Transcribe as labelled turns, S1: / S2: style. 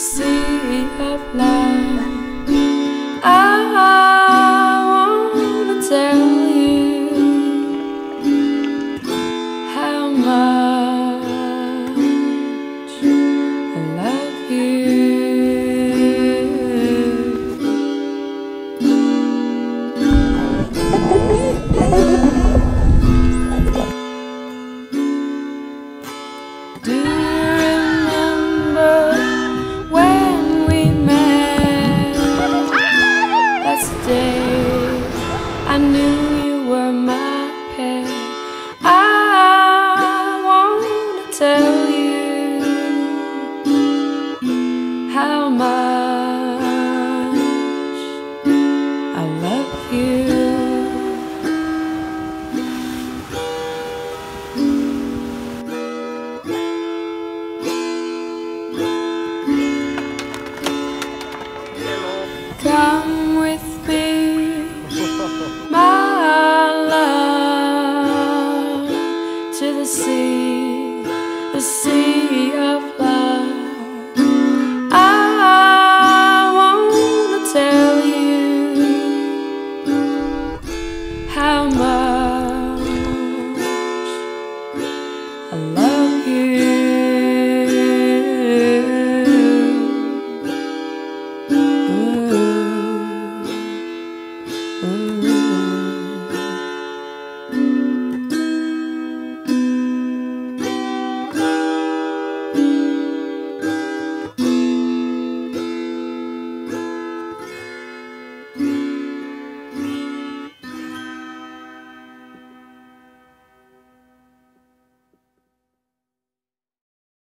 S1: sea of love. I wanna tell you how much I love you. Do I knew you were my pair. I wanna tell you how much I love you. Come the sea, the sea of